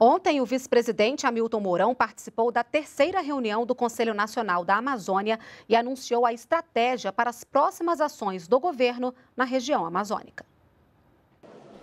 Ontem, o vice-presidente Hamilton Mourão participou da terceira reunião do Conselho Nacional da Amazônia e anunciou a estratégia para as próximas ações do governo na região amazônica.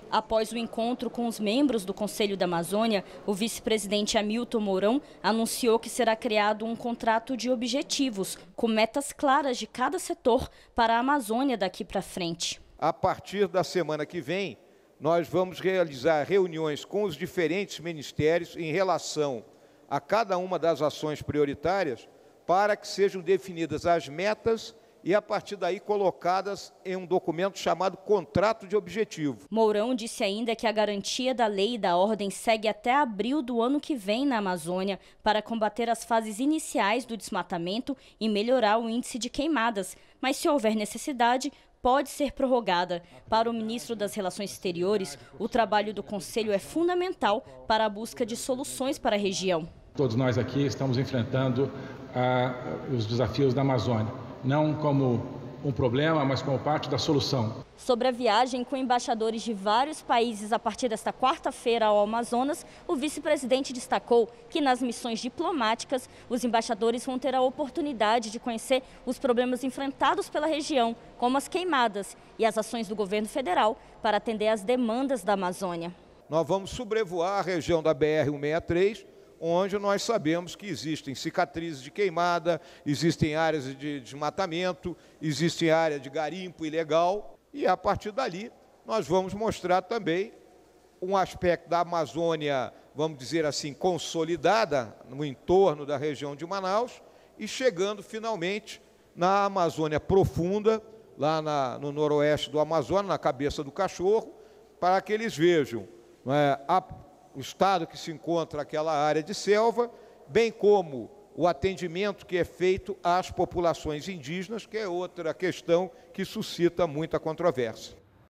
Após o encontro com os membros do Conselho da Amazônia, o vice-presidente Hamilton Mourão anunciou que será criado um contrato de objetivos, com metas claras de cada setor para a Amazônia daqui para frente. A partir da semana que vem, nós vamos realizar reuniões com os diferentes ministérios em relação a cada uma das ações prioritárias para que sejam definidas as metas e, a partir daí, colocadas em um documento chamado Contrato de Objetivo. Mourão disse ainda que a garantia da lei e da ordem segue até abril do ano que vem na Amazônia para combater as fases iniciais do desmatamento e melhorar o índice de queimadas. Mas, se houver necessidade, pode ser prorrogada. Para o ministro das Relações Exteriores, o trabalho do Conselho é fundamental para a busca de soluções para a região. Todos nós aqui estamos enfrentando ah, os desafios da Amazônia, não como um problema, mas como parte da solução. Sobre a viagem com embaixadores de vários países a partir desta quarta-feira ao Amazonas, o vice-presidente destacou que nas missões diplomáticas, os embaixadores vão ter a oportunidade de conhecer os problemas enfrentados pela região, como as queimadas e as ações do governo federal para atender às demandas da Amazônia. Nós vamos sobrevoar a região da BR-163, onde nós sabemos que existem cicatrizes de queimada, existem áreas de desmatamento, existem áreas de garimpo ilegal, e a partir dali nós vamos mostrar também um aspecto da Amazônia, vamos dizer assim, consolidada no entorno da região de Manaus e chegando finalmente na Amazônia profunda, lá na, no noroeste do Amazonas, na cabeça do cachorro, para que eles vejam é, a o estado que se encontra aquela área de selva, bem como o atendimento que é feito às populações indígenas, que é outra questão que suscita muita controvérsia.